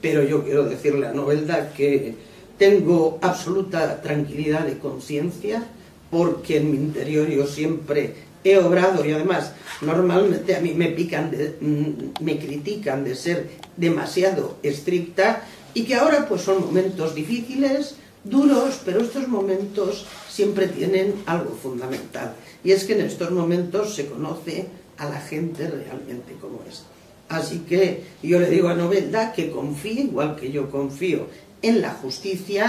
pero yo quiero decirle a Novelda que tengo absoluta tranquilidad de conciencia porque en mi interior yo siempre he obrado y además normalmente a mí me pican, mm, me critican de ser demasiado estricta y que ahora pues son momentos difíciles, duros, pero estos momentos siempre tienen algo fundamental y es que en estos momentos se conoce a la gente realmente como es. Así que yo le digo a Novelda que confíe, igual que yo confío en la justicia,